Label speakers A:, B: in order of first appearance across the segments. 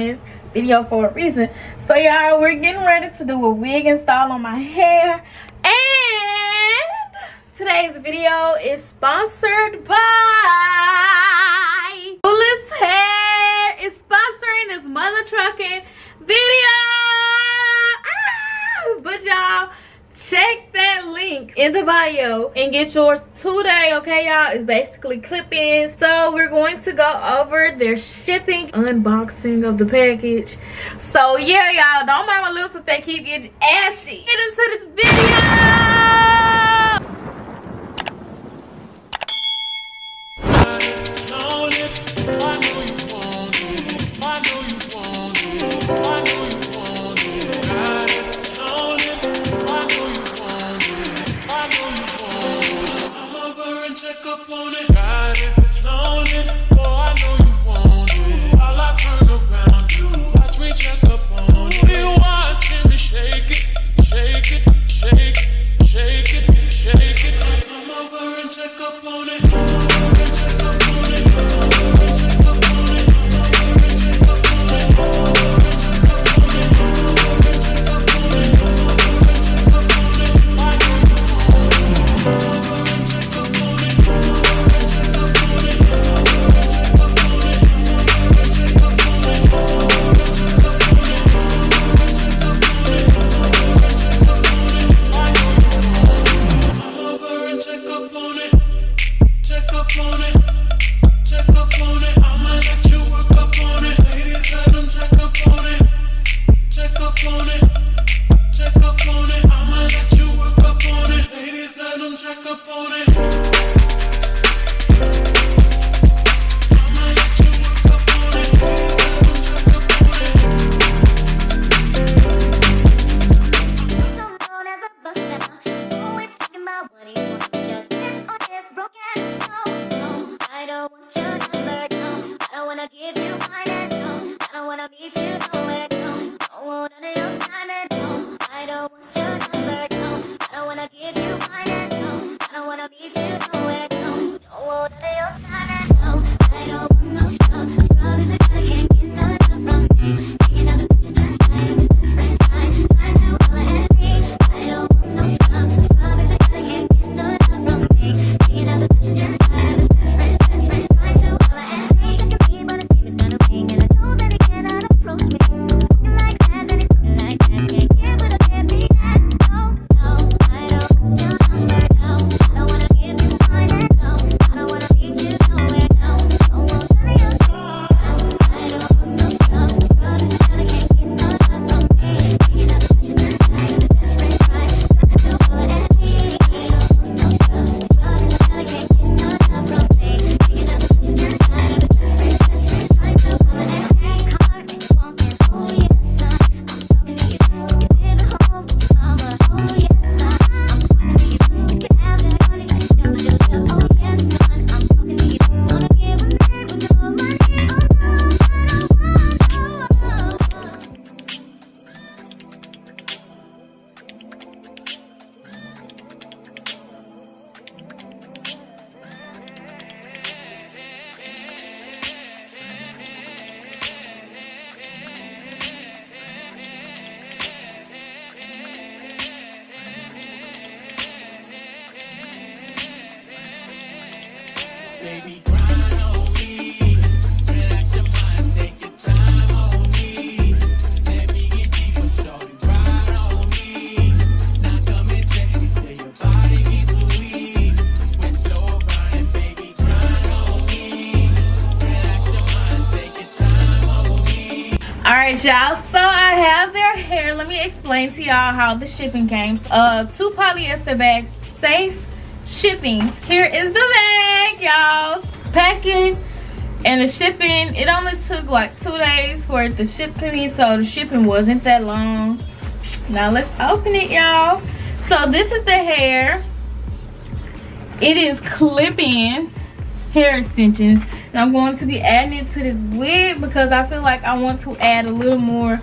A: this video for a reason. So y'all, we're getting ready to do a wig install on my hair. And today's video is sponsored by Goulus Hair is sponsoring this mother trucking video. Ah! But y'all, check that link in the bio and get yours today okay y'all? It's basically clip-ins. So we're going to go over their shipping unboxing of the package. So yeah y'all don't mind my lips if they keep getting ashy. Get into right y'all. So i have their hair. Let me explain to y'all how the shipping came. Uh two polyester bags safe shipping. Here is the bag y'all. Packing and the shipping. It only took like two days for it to ship to me so the shipping wasn't that long. Now let's open it y'all. So this is the hair. It is clip-ins hair extensions and i'm going to be adding it to this wig because i feel like i want to add a little more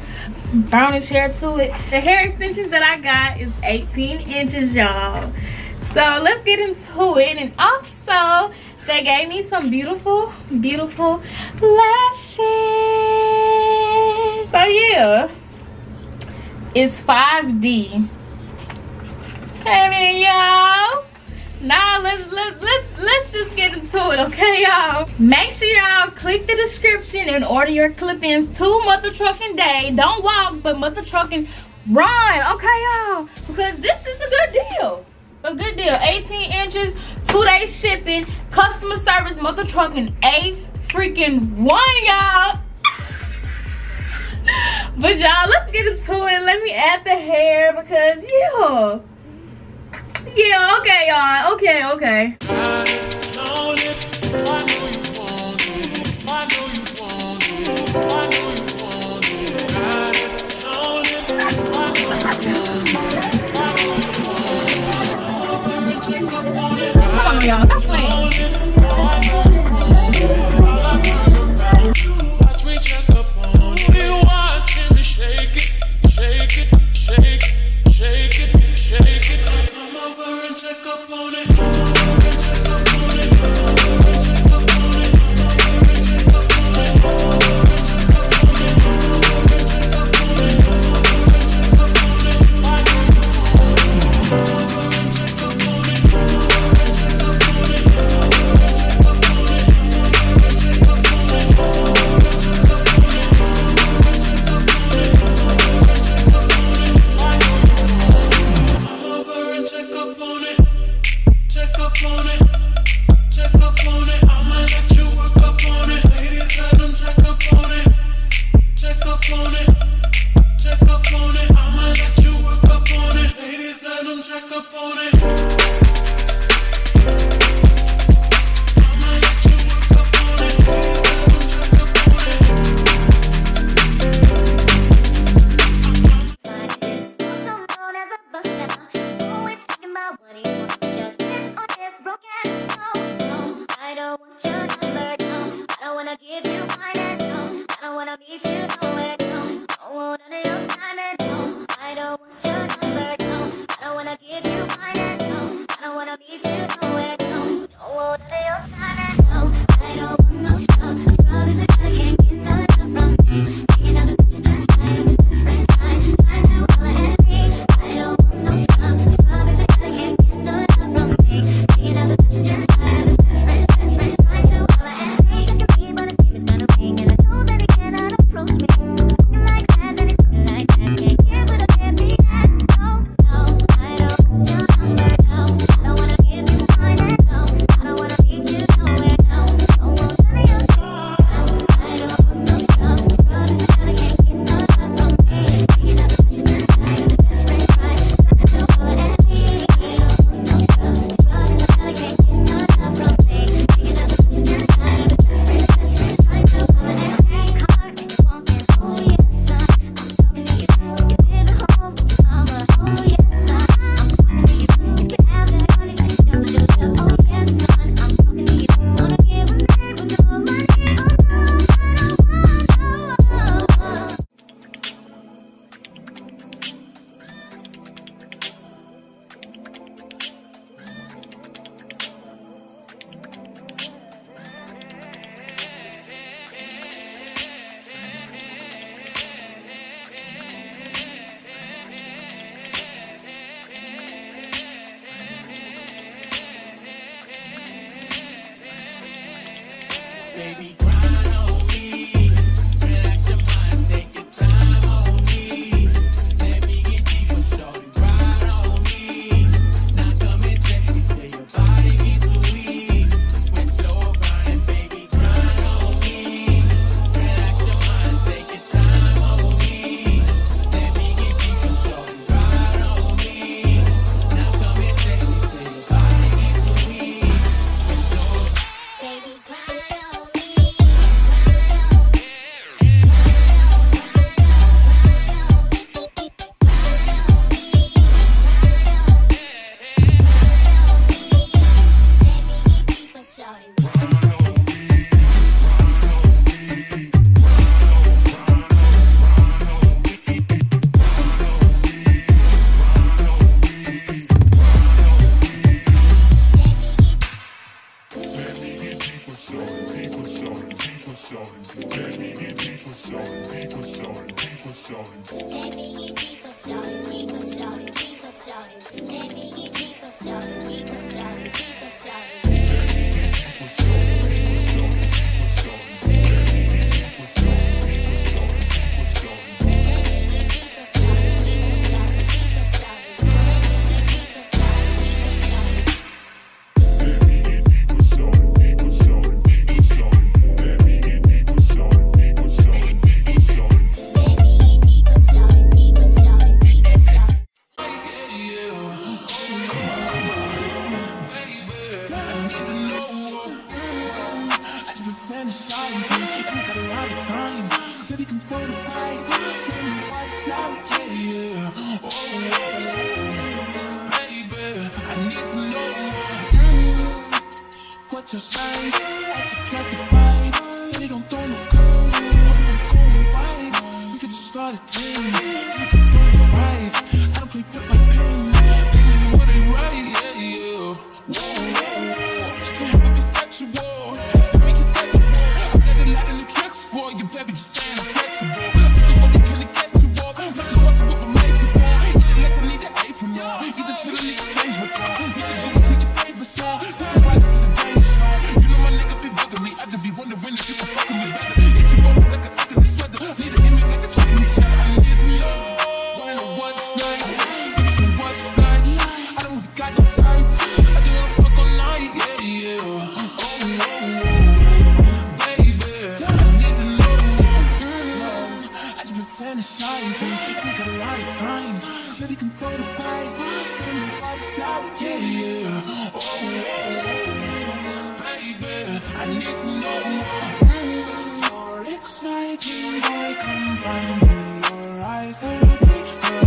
A: brownish hair to it the hair extensions that i got is 18 inches y'all so let's get into it and also
B: They gave me some beautiful, beautiful lashes. So yeah, it's 5D. Come in, y'all. Now let's let's let's let's just get into it, okay, y'all? Make sure y'all click the description and order your clip-ins to Mother Trucking Day. Don't walk, but Mother Trucking run, okay, y'all? Because this is a good deal. A good deal. 18 inches, two day shipping, customer service, Mother Trucking a freaking one, y'all. but y'all, let's get into it. Let me add the hair because yeah. Yeah, okay, y'all. Okay, okay.
C: Let me get deeper, sorry, deeper, sorry, deeper, sorry.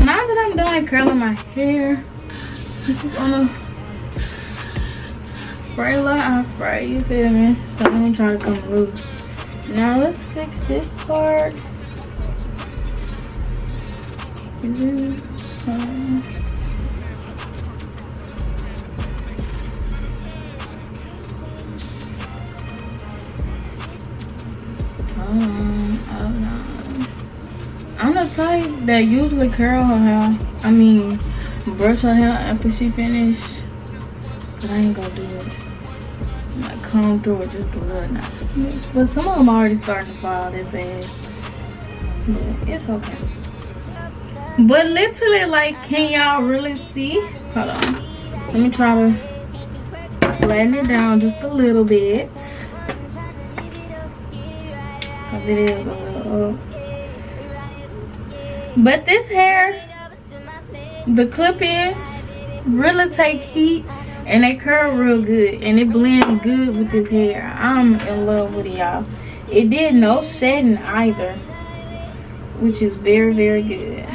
B: Now that I'm done curling my hair, I just wanna spray a lot of spray, you feel me? So I'm gonna try to come loose. Now let's fix this part. Um, I'm the type that usually curl her hair. I mean, brush her hair after she finish. But I ain't gonna do it. Like comb through it just a little, not too much. But some of them already starting to fall that fast. But it's okay. But literally, like, can y'all really see? Hold on. Let me try to flatten it down just a little bit. Cause it is a little up. But this hair, the clip-ins really take heat and they curl real good and it blends good with this hair. I'm in love with it, y'all. It did no shedding either, which is very, very good.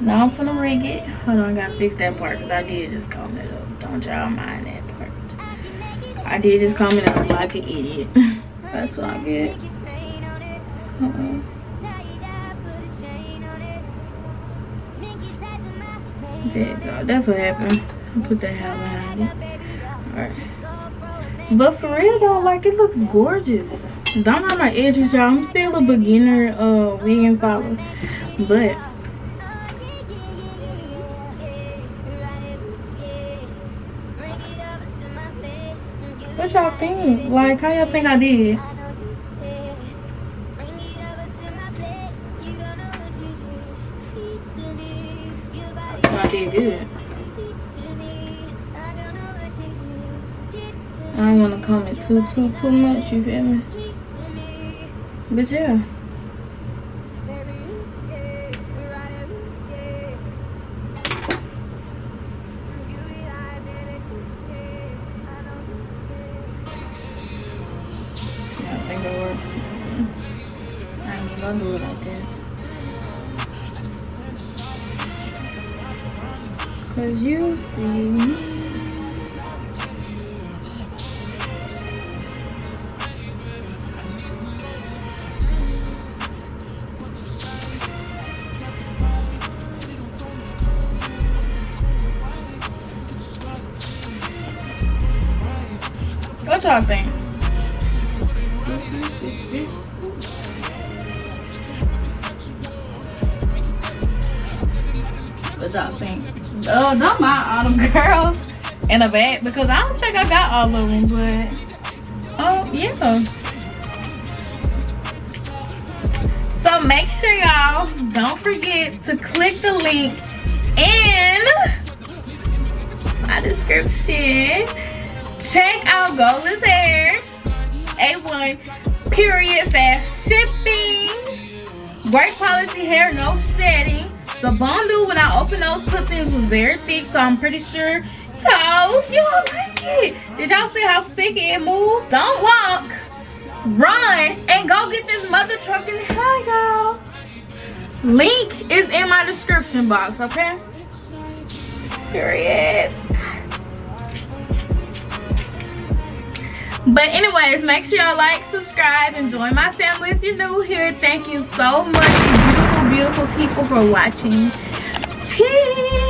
B: Now I'm finna rig it. Hold on, I gotta fix that part because I did just comb it up. Don't y'all mind that part. I did just comb it up like an idiot. That's what I get. Go. That's what happened. I put that hair behind it. Alright. But for real though, like it looks gorgeous. Don't have my edges, y'all. I'm still a beginner uh wig installer. But what y'all think? Like how y'all think I did? Did good. I don't want to comment too, too, too much, you feel me? But yeah. Cause you see me. What y'all think? Think? Oh, not my autumn girls in a bag because I don't think I got all of them, but oh yeah. So make sure y'all don't forget to click the link in my description. Check out Goulus Hair, A1 period fast shipping, great quality hair, no shedding. The bundle when I opened those clip-ins was very thick, so I'm pretty sure y'all y'all like it. Did y'all see how sick it moved? Don't walk, run, and go get this mother trucking hair, y'all. Link is in my description box, okay? Period. But anyways, make sure y'all like, subscribe, and join my family if you're new here. Thank you so much, beautiful, beautiful people for watching. Peace.